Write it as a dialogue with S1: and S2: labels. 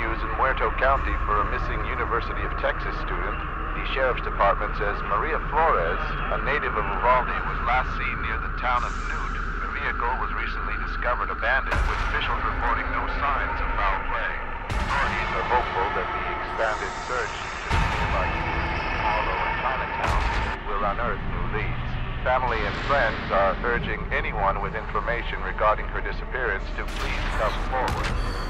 S1: continues in Muerto County for a missing University of Texas student. The sheriff's department says Maria Flores, a native of Uvalde, was last seen near the town of Newt. The vehicle was recently discovered abandoned, with officials reporting no signs of foul play. Authorities are hopeful that the expanded search the nearby communities and Chinatown will unearth new leads. Family and friends are urging anyone with information regarding her disappearance to please come forward.